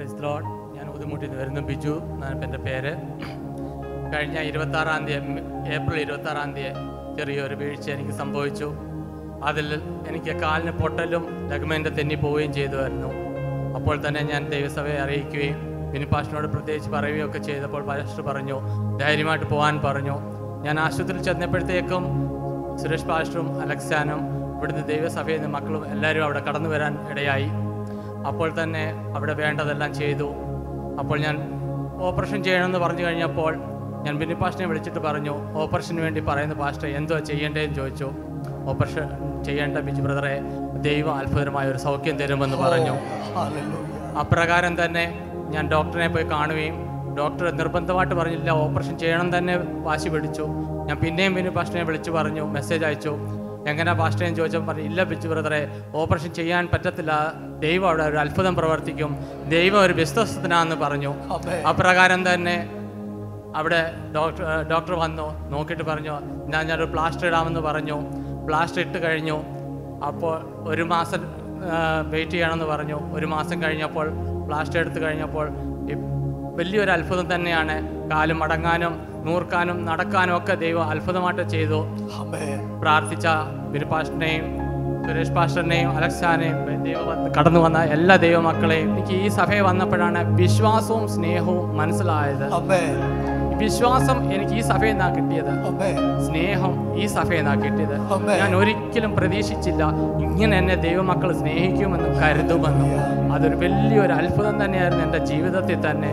Price load ഞാൻ നിന്ന് വരുന്നു ബിജു എന്നാണ് എന്റെ പേര്. കഴിഞ്ഞ ഇരുപത്താറാം തീയതി ഏപ്രിൽ ഇരുപത്താറാം തീയതി ചെറിയൊരു വീഴ്ച എനിക്ക് സംഭവിച്ചു. അതിൽ എനിക്ക് കാലിന് പൊട്ടലും ലഗ്മെന്റ് തെന്നി പോവുകയും ചെയ്തുമായിരുന്നു അപ്പോൾ തന്നെ ഞാൻ ദൈവസഭയെ അറിയിക്കുകയും വിനിപാഷനോട് പ്രത്യേകിച്ച് പറയുകയും ഒക്കെ ചെയ്തപ്പോൾ പാസ്റ്റർ പറഞ്ഞു ധൈര്യമായിട്ട് പോകാൻ പറഞ്ഞു. ഞാൻ ആശുപത്രിയിൽ ചെന്നപ്പോഴത്തേക്കും സുരേഷ് പാസ്റ്ററും അലക്സാനും ഇവിടുത്തെ ദൈവസഭയിൽ നിന്ന് മക്കളും എല്ലാവരും അവിടെ കടന്നു വരാൻ ഇടയായി. അപ്പോൾ തന്നെ അവിടെ വേണ്ടതെല്ലാം ചെയ്തു. അപ്പോൾ ഞാൻ ഓപ്പറേഷൻ ചെയ്യണമെന്ന് പറഞ്ഞു കഴിഞ്ഞപ്പോൾ ഞാൻ ബിന്നി പാസ്റ്റിനെ വിളിച്ചിട്ട് പറഞ്ഞു ഓപ്പറേഷന് വേണ്ടി പറയുന്ന പാസ്റ്റർ എന്തോ ചെയ്യേണ്ടതെന്ന് ചോദിച്ചു. ഓപ്പറേഷൻ ചെയ്യേണ്ട ബിജു ബ്രദറെ ദൈവ അത്ഭുതമായ ഒരു സൗഖ്യം തരുമെന്ന് പറഞ്ഞു. അപ്രകാരം തന്നെ ഞാൻ ഡോക്ടറിനെ പോയി കാണുകയും ഡോക്ടർ നിർബന്ധമായിട്ട് പറഞ്ഞില്ല ഓപ്പറേഷൻ ചെയ്യണം തന്നെ വാശി പിടിച്ചു. ഞാൻ പിന്നെയും പിന്നെ പാസ്റ്ററിനെ വിളിച്ചു പറഞ്ഞു മെസ്സേജ് അയച്ചു. എങ്ങനെ പാസ്റ്ററേന്ന് ചോദിച്ചപ്പോൾ പറഞ്ഞു ഇല്ല പിച്ചു ബ്രദറെ ഓപ്പറേഷൻ ചെയ്യാൻ പറ്റത്തില്ല. ദൈവം അവിടെ ഒരു അത്ഭുതം പ്രവർത്തിക്കും. ദൈവം ഒരു വിശ്വസ്തനാന്ന് പറഞ്ഞു. അപ്രകാരം തന്നെ അവിടെ ഡോക്ടർ ഡോക്ടർ വന്നു. നോക്കിയിട്ട് പറഞ്ഞു ഞാൻ ഞാനൊരു പ്ലാസ്റ്റർ ഇടാമെന്ന് പറഞ്ഞു. പ്ലാസ്റ്റർ ഇട്ട് കഴിഞ്ഞു. അപ്പോൾ ഒരു മാസം വെയിറ്റ് ചെയ്യണമെന്ന് പറഞ്ഞു. ഒരു മാസം കഴിഞ്ഞപ്പോൾ പ്ലാസ്റ്റർ എടുത്ത് കഴിഞ്ഞപ്പോൾ വലിയൊരു അത്ഭുതം തന്നെയാണ് കാലും മടങ്ങാനും നൂർക്കാനും നടക്കാനും ഒക്കെ ദൈവം അത്ഭുതമായിട്ട് ചെയ്തു. പ്രാർത്ഥിച്ച ബിരുപാഷ്ടനെയും സുരേഷ് പാഷ്ടനെയും അലക്സാനെയും ദൈവം കടന്നു വന്ന എല്ലാ ദൈവമക്കളെയും. എനിക്ക് ഈ സഭയിൽ വന്നപ്പോഴാണ് വിശ്വാസവും സ്നേഹവും മനസ്സിലായത്. വിശ്വാസം എനിക്ക് ഈ സഭയിൽ നിന്നാണ് കിട്ടിയത്. സ്നേഹം ഈ സഭയിൽ നിന്നാണ് കിട്ടിയത്. ഞാൻ ഒരിക്കലും പ്രതീക്ഷിച്ചില്ല ഇങ്ങനെ എന്നെ ദൈവമക്കൾ സ്നേഹിക്കുമെന്നും കരുതുമെന്നും. അതൊരു വലിയൊരു അത്ഭുതം തന്നെയായിരുന്നു എന്റെ ജീവിതത്തിൽ തന്നെ.